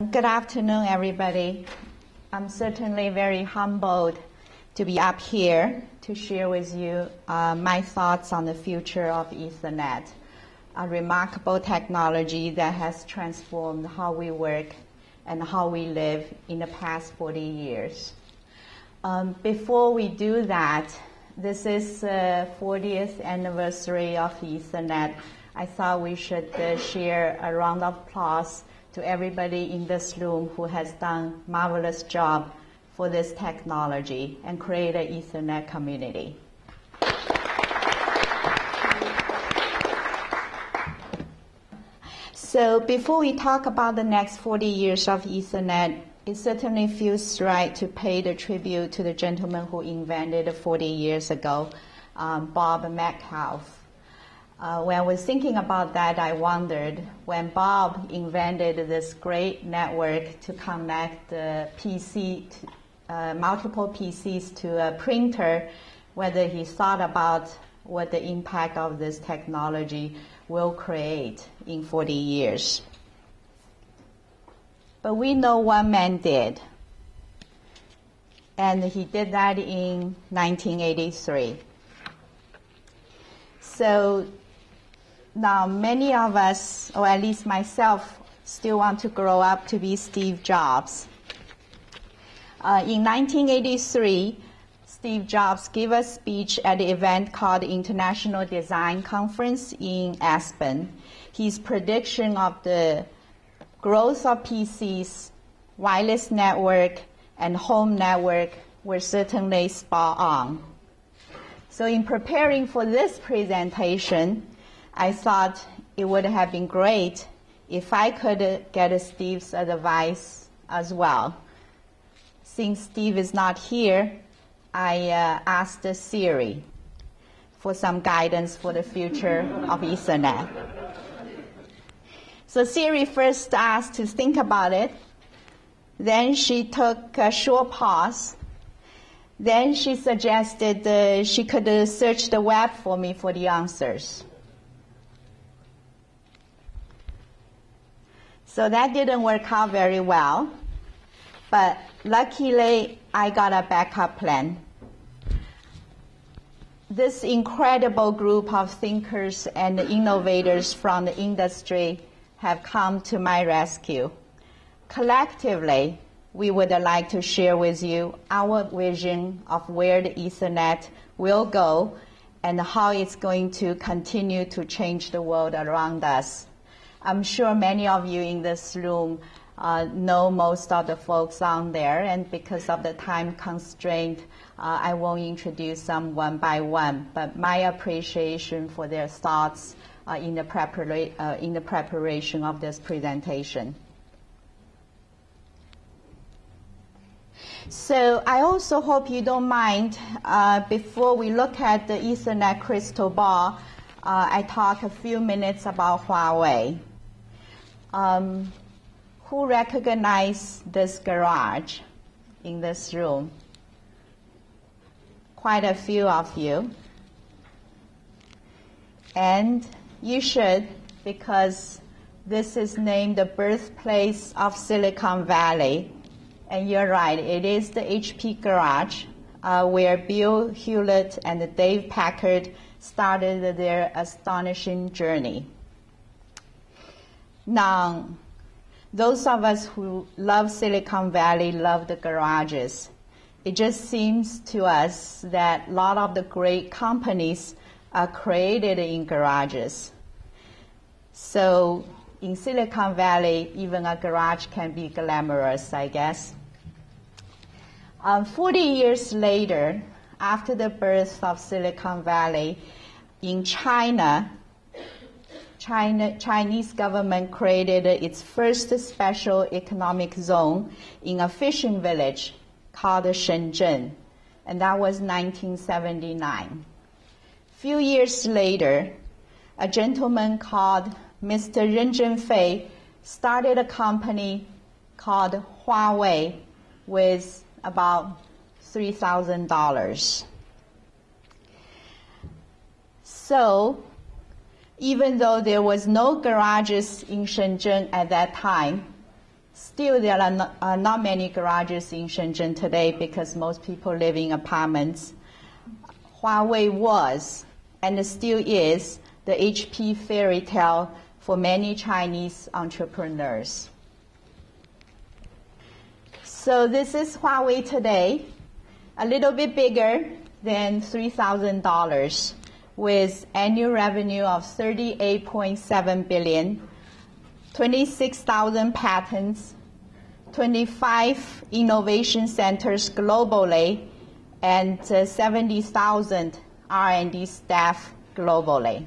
Good afternoon, everybody. I'm certainly very humbled to be up here to share with you uh, my thoughts on the future of Ethernet, a remarkable technology that has transformed how we work and how we live in the past 40 years. Um, before we do that, this is the 40th anniversary of Ethernet. I thought we should uh, share a round of applause to everybody in this room who has done marvelous job for this technology and create an Ethernet community. So before we talk about the next 40 years of Ethernet, it certainly feels right to pay the tribute to the gentleman who invented it 40 years ago, um, Bob Metcalfe. Uh, when I was thinking about that, I wondered when Bob invented this great network to connect PC, to, uh, multiple PCs to a printer, whether he thought about what the impact of this technology will create in 40 years. But we know one man did. And he did that in 1983. So now many of us, or at least myself, still want to grow up to be Steve Jobs. Uh, in 1983, Steve Jobs gave a speech at the event called the International Design Conference in Aspen. His prediction of the growth of PCs, wireless network, and home network were certainly spot on. So in preparing for this presentation, I thought it would have been great if I could get Steve's advice as well. Since Steve is not here, I uh, asked Siri for some guidance for the future of Ethernet. So Siri first asked to think about it. Then she took a short pause. Then she suggested uh, she could uh, search the web for me for the answers. So that didn't work out very well. But luckily, I got a backup plan. This incredible group of thinkers and innovators from the industry have come to my rescue. Collectively, we would like to share with you our vision of where the Ethernet will go and how it's going to continue to change the world around us. I'm sure many of you in this room uh, know most of the folks on there, and because of the time constraint, uh, I won't introduce them one by one. But my appreciation for their thoughts uh, in, the prepara- uh, in the preparation of this presentation. So I also hope you don't mind, uh, before we look at the Ethernet crystal ball, uh, I talk a few minutes about Huawei. Um, who recognize this garage in this room? Quite a few of you. And you should, because this is named the birthplace of Silicon Valley. And you're right, it is the HP garage uh, where Bill Hewlett and Dave Packard started their astonishing journey. Now, those of us who love Silicon Valley love the garages. It just seems to us that a lot of the great companies are created in garages. So in Silicon Valley, even a garage can be glamorous, I guess. Um, 40 years later, after the birth of Silicon Valley, in China, China, Chinese government created its first special economic zone in a fishing village called Shenzhen, and that was 1979. Few years later, a gentleman called Mr. Ren Zhengfei started a company called Huawei with about $3,000. So even though there was no garages in Shenzhen at that time, Still, there are not, uh, not many garages in Shenzhen today because most people live in apartments. Huawei was and still is the HP fairy tale for many Chinese entrepreneurs. So this is Huawei today, a little bit bigger than $3,000 with annual revenue of 38.7 billion, 26,000 patents, 25 innovation centers globally, and uh, 70,000 R&D staff globally.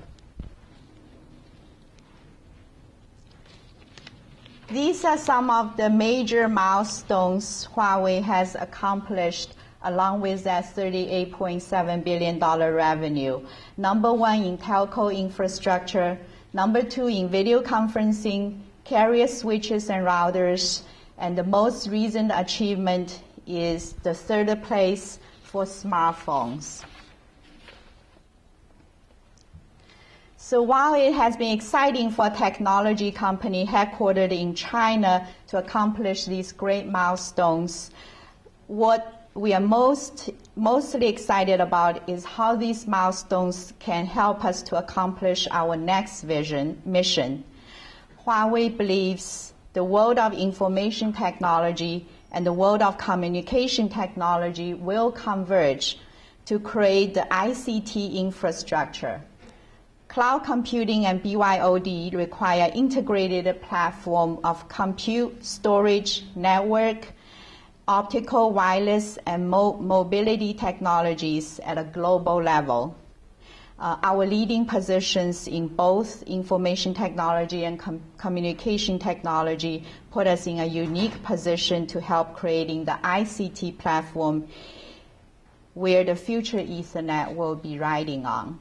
These are some of the major milestones Huawei has accomplished along with that $38.7 billion revenue. Number one in telco infrastructure, number two in video conferencing, carrier switches and routers, and the most recent achievement is the third place for smartphones. So while it has been exciting for a technology company headquartered in China to accomplish these great milestones, what we are most mostly excited about is how these milestones can help us to accomplish our next vision mission. Huawei believes the world of information technology and the world of communication technology will converge to create the ICT infrastructure Cloud computing and BYOD require integrated platform of compute, storage, network, optical, wireless, and mo- mobility technologies at a global level. Uh, our leading positions in both information technology and com- communication technology put us in a unique position to help creating the ICT platform where the future Ethernet will be riding on.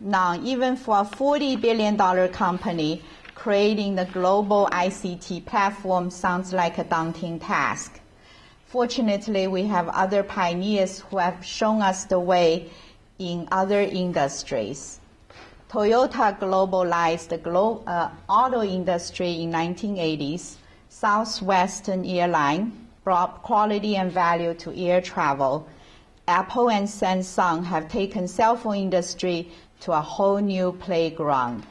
Now, even for a $40 billion company, creating the global ICT platform sounds like a daunting task. Fortunately, we have other pioneers who have shown us the way in other industries. Toyota globalized the glo- uh, auto industry in 1980s. Southwestern Airline brought quality and value to air travel. Apple and Samsung have taken cell phone industry to a whole new playground.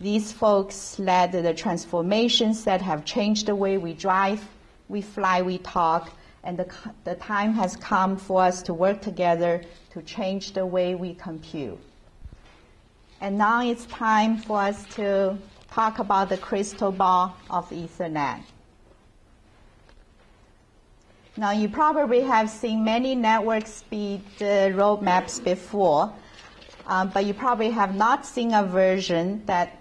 These folks led the transformations that have changed the way we drive, we fly, we talk, and the, the time has come for us to work together to change the way we compute. And now it's time for us to talk about the crystal ball of Ethernet. Now, you probably have seen many network speed uh, roadmaps before, um, but you probably have not seen a version that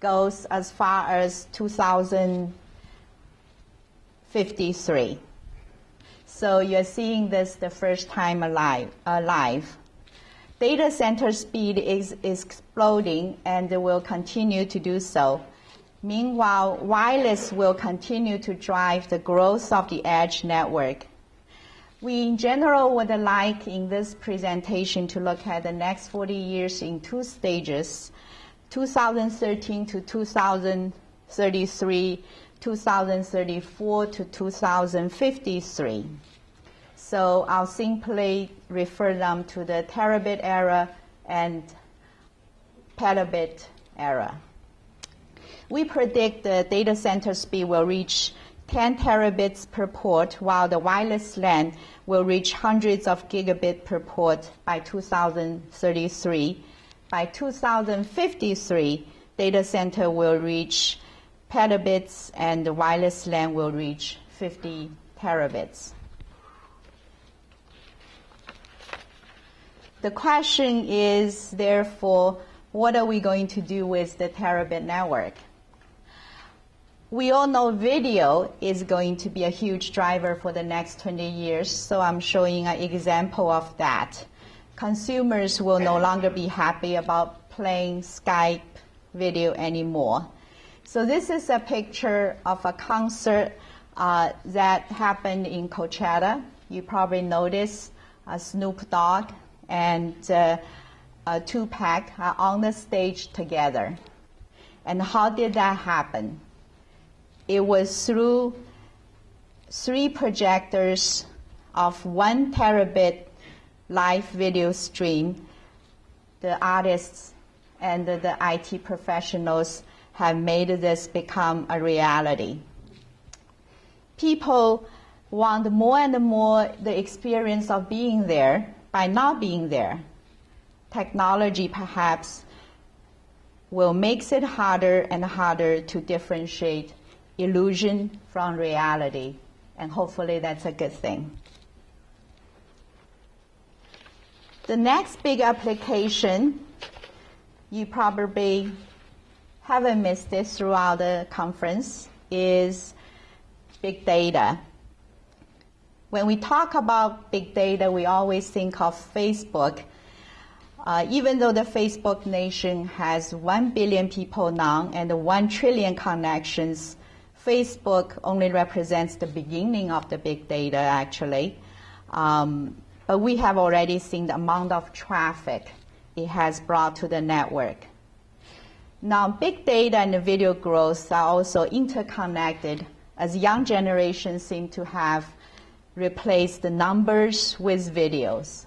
goes as far as 2053. So you're seeing this the first time alive. alive. Data center speed is, is exploding and will continue to do so. Meanwhile, wireless will continue to drive the growth of the edge network. We in general would like in this presentation to look at the next 40 years in two stages, 2013 to 2033, 2034 to 2053. So I'll simply refer them to the terabit era and petabit era. We predict the data center speed will reach 10 terabits per port, while the wireless LAN will reach hundreds of gigabit per port by 2033. By 2053, data center will reach petabits and the wireless LAN will reach 50 terabits. The question is, therefore, what are we going to do with the terabit network? we all know video is going to be a huge driver for the next 20 years, so I'm showing an example of that. Consumers will no longer be happy about playing Skype video anymore. So this is a picture of a concert uh, that happened in Coachella. You probably noticed uh, Snoop Dogg and uh, uh Tupac are on the stage together. And how did that happen? It was through three projectors of one terabit live video stream. The artists and the, IT professionals have made this become a reality. People want more and more the experience of being there by not being there. Technology perhaps will makes it harder and harder to differentiate illusion from reality. And hopefully that's a good thing. The next big application, you probably haven't missed this throughout the conference, is big data. When we talk about big data, we always think of Facebook. Uh, even though the Facebook nation has 1 billion people now and 1 trillion connections, Facebook only represents the beginning of the big data, actually. Um, but we have already seen the amount of traffic it has brought to the network. Now, big data and video growth are also interconnected as young generations seem to have replaced the numbers with videos.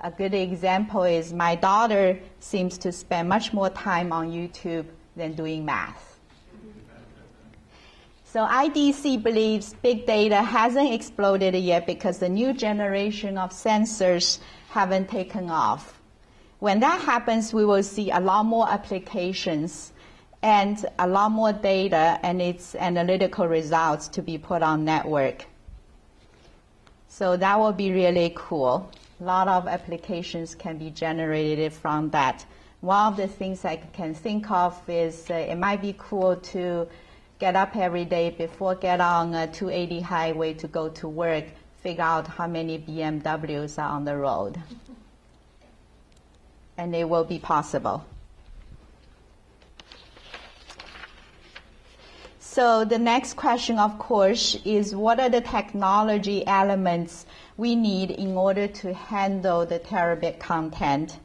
A good example is my daughter seems to spend much more time on YouTube than doing math. So IDC believes big data hasn't exploded yet because the new generation of sensors haven't taken off. When that happens, we will see a lot more applications and a lot more data and its analytical results to be put on network. So that will be really cool. A lot of applications can be generated from that. One of the things I can think of is uh, it might be cool to get up every day before get on a 280 highway to go to work, figure out how many BMWs are on the road. And it will be possible. So the next question, of course, is what are the technology elements we need in order to handle the terabit content?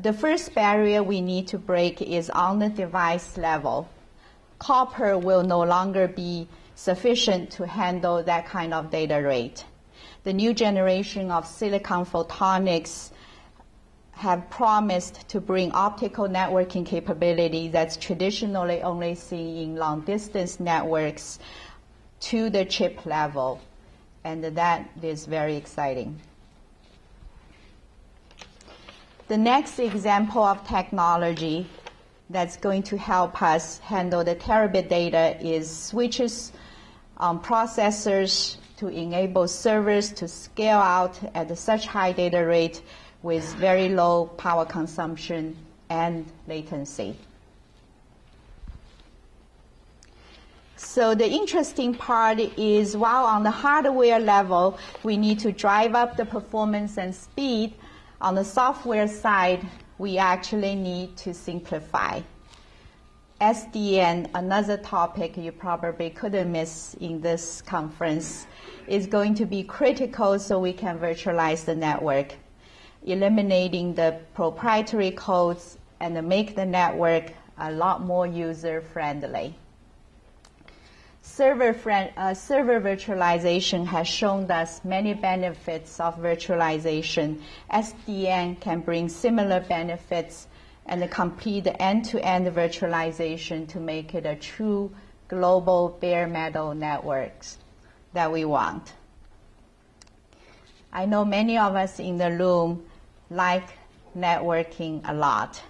The first barrier we need to break is on the device level copper will no longer be sufficient to handle that kind of data rate. The new generation of silicon photonics have promised to bring optical networking capability that's traditionally only seen in long distance networks to the chip level. And that is very exciting. The next example of technology that's going to help us handle the terabit data is switches, um, processors to enable servers to scale out at such high data rate with very low power consumption and latency. So the interesting part is while on the hardware level, we need to drive up the performance and speed, on the software side, we actually need to simplify. SDN, another topic you probably couldn't miss in this conference, is going to be critical so we can virtualize the network, eliminating the proprietary codes and make the network a lot more user friendly. Server, friend, uh, server virtualization has shown us many benefits of virtualization. SDN can bring similar benefits and complete end-to-end virtualization to make it a true global bare metal networks that we want. I know many of us in the room like networking a lot,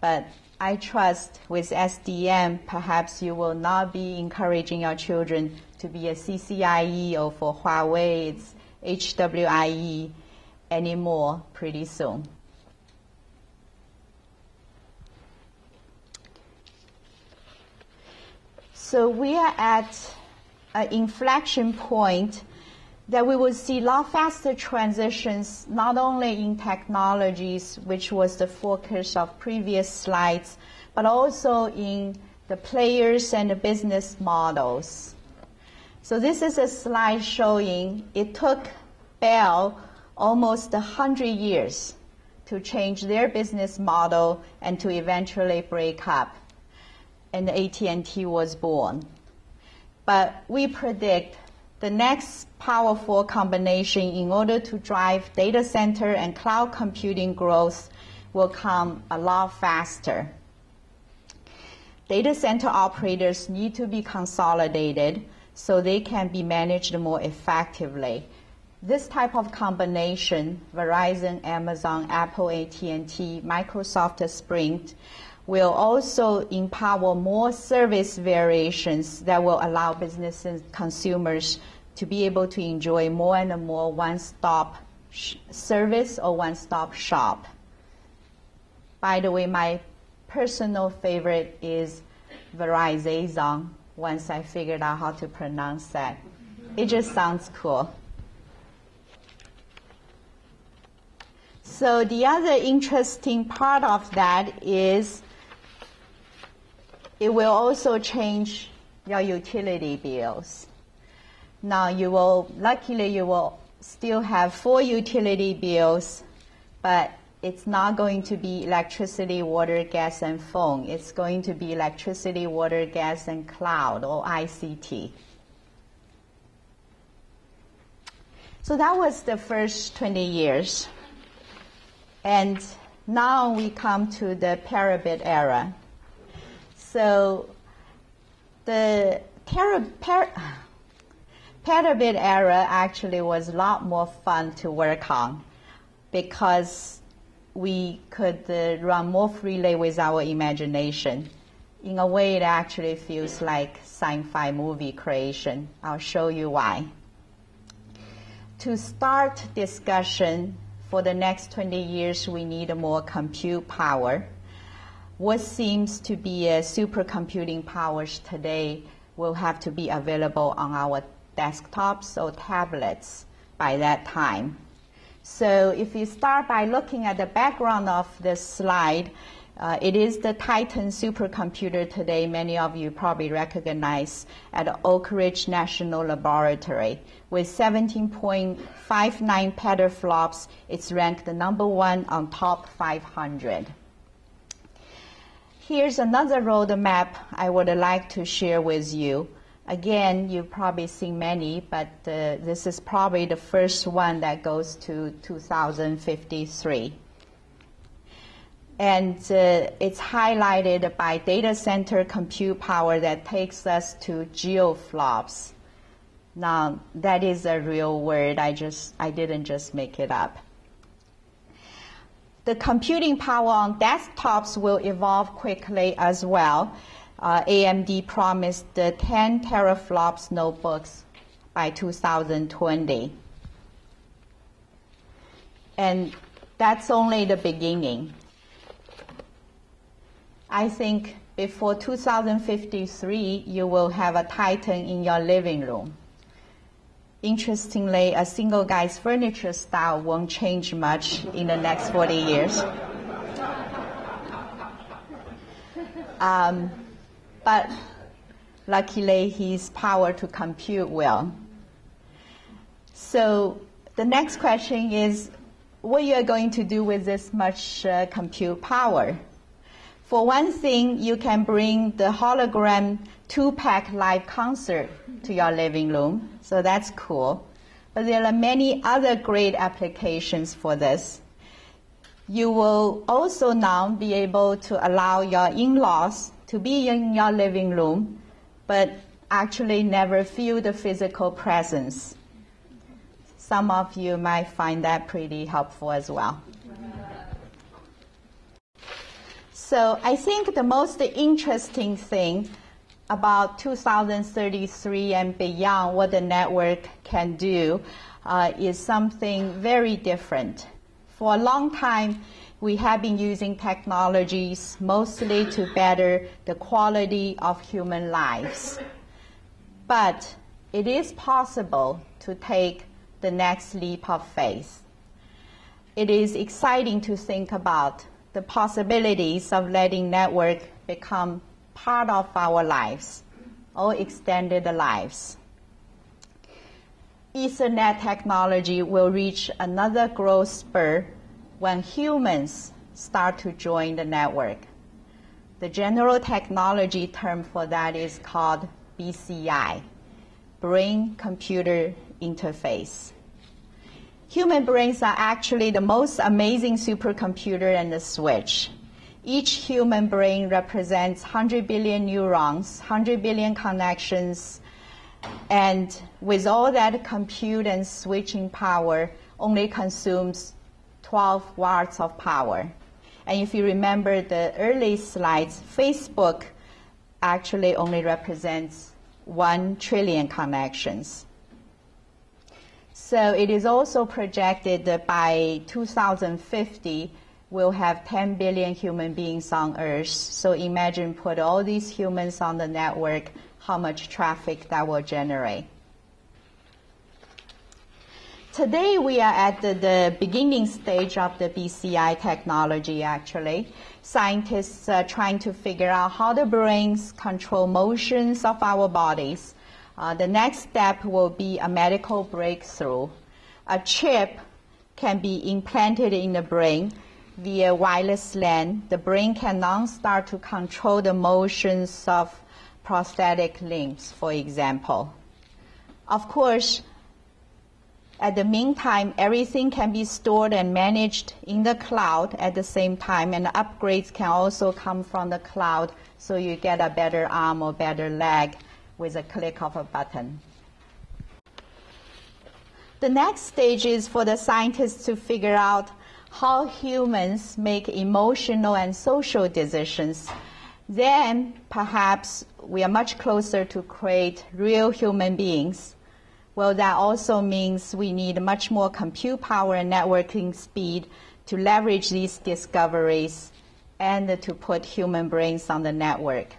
but I trust with SDN, perhaps you will not be encouraging your children to be a CCIE or for Huawei, it's HWIE anymore pretty soon. So we are at an inflection point that we will see a lot faster transitions, not only in technologies, which was the focus of previous slides, but also in the players and the business models. So this is a slide showing it took Bell almost 100 years to change their business model and to eventually break up. and AT&T was born. But we predict the next powerful combination in order to drive data center and cloud computing growth will come a lot faster. Data center operators need to be consolidated so they can be managed more effectively. This type of combination, Verizon, Amazon, Apple, AT&T, Microsoft Sprint, will also empower more service variations that will allow business and consumers to be able to enjoy more and more one-stop service or one-stop shop. By the way, my personal favorite is Verizon once I figured out how to pronounce that. It just sounds cool. So the other interesting part of that is it will also change your utility bills. Now you will, luckily you will still have four utility bills, but it's not going to be electricity, water, gas, and phone. It's going to be electricity, water, gas, and cloud, or ICT. So that was the first 20 years. And now we come to the terabit era. So the terabit era actually was a lot more fun to work on because we could uh, run more freely with our imagination. In a way, it actually feels like sci-fi movie creation. I'll show you why. To start discussion for the next 20 years, we need more compute power what seems to be a supercomputing powers today will have to be available on our desktops or tablets by that time. So if you start by looking at the background of this slide, uh, it is the Titan supercomputer today. Many of you probably recognize at Oak Ridge National Laboratory. With 17.59 petaflops, it's ranked the number one on top 500. Here's another roadmap I would like to share with you. Again, you've probably seen many, but uh, this is probably the first one that goes to 2053. And uh, it's highlighted by data center compute power that takes us to geoflops. Now, that is a real word. I just, I didn't just make it up. The computing power on desktops will evolve quickly as well. Uh, AMD promised the 10 teraflops notebooks by 2020. And that's only the beginning. I think before 2053, you will have a Titan in your living room. Interestingly, a single guy's furniture style won't change much in the next 40 years. Um, but luckily, his power to compute will. So the next question is, what you are going to do with this much uh, compute power? For one thing, you can bring the hologram Tupac live concert to your living room, so that's cool. But there are many other great applications for this. You will also now be able to allow your in-laws to be in your living room, but actually never feel the physical presence. Some of you might find that pretty helpful as well. So I think the most interesting thing about 2033 and beyond, what the network can do, uh, is something very different. For a long time, we have been using technologies mostly to better the quality of human lives. But it is possible to take the next leap of faith. It is exciting to think about the possibilities of letting network become part of our lives or extended lives. Ethernet technology will reach another growth spur when humans start to join the network. The general technology term for that is called BCI, Brain Computer Interface. Human brains are actually the most amazing supercomputer and the switch. Each human brain represents 100 billion neurons, 100 billion connections, and with all that compute and switching power, only consumes 12 watts of power. And if you remember the early slides, Facebook actually only represents 1 trillion connections. So it is also projected that by 2050, we'll have 10 billion human beings on Earth. So imagine put all these humans on the network, how much traffic that will generate. Today we are at the, the, beginning stage of the BCI technology actually. Scientists are trying to figure out how the brains control motions of our bodies. Uh, the next step will be a medical breakthrough. A chip can be implanted in the brain via wireless LAN. The brain can now start to control the motions of prosthetic limbs, for example. Of course, at the meantime, everything can be stored and managed in the cloud at the same time, and upgrades can also come from the cloud, so you get a better arm or better leg with a click of a button. The next stage is for the scientists to figure out how humans make emotional and social decisions. Then perhaps we are much closer to create real human beings well, that also means we need much more compute power and networking speed to leverage these discoveries and to put human brains on the network.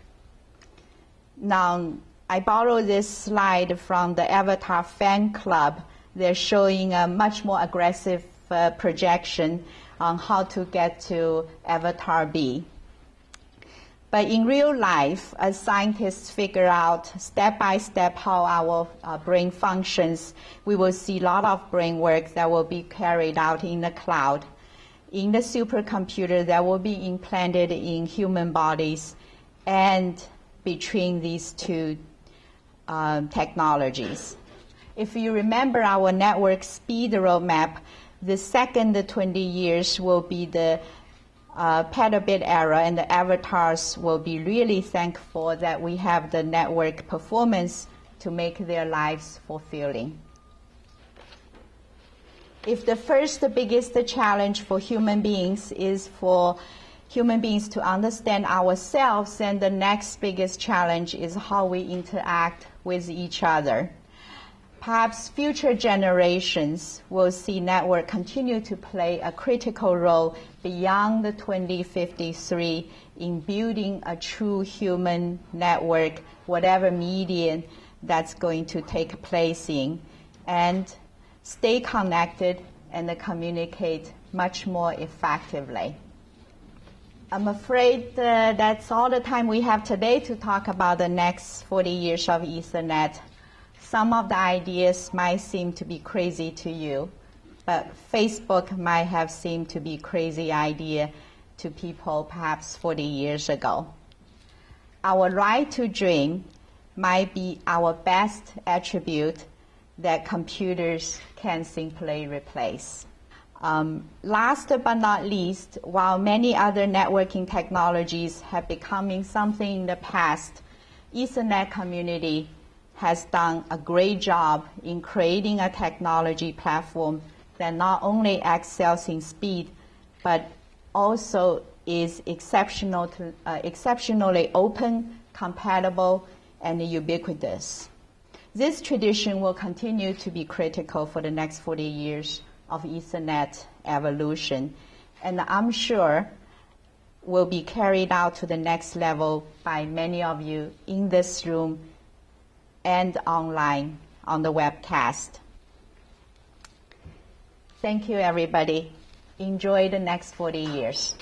Now, I borrow this slide from the Avatar fan club. They're showing a much more aggressive uh, projection on how to get to Avatar B. But in real life, as scientists figure out step by step how our uh, brain functions, we will see a lot of brain work that will be carried out in the cloud, in the supercomputer that will be implanted in human bodies, and between these two um, technologies. If you remember our network speed roadmap, the second 20 years will be the uh, petabit era, and the avatars will be really thankful that we have the network performance to make their lives fulfilling. If the first biggest challenge for human beings is for human beings to understand ourselves, then the next biggest challenge is how we interact with each other. Perhaps future generations will see network continue to play a critical role beyond the 2053 in building a true human network, whatever medium that's going to take place in, and stay connected and communicate much more effectively. I'm afraid uh, that's all the time we have today to talk about the next 40 years of Ethernet. Some of the ideas might seem to be crazy to you, but Facebook might have seemed to be crazy idea to people perhaps 40 years ago. Our right to dream might be our best attribute that computers can simply replace. Um, last but not least, while many other networking technologies have becoming something in the past, Ethernet community has done a great job in creating a technology platform that not only excels in speed, but also is exceptional to, uh, exceptionally open, compatible, and ubiquitous. This tradition will continue to be critical for the next 40 years of Ethernet evolution, and I'm sure will be carried out to the next level by many of you in this room and online on the webcast. Thank you, everybody. Enjoy the next 40 years.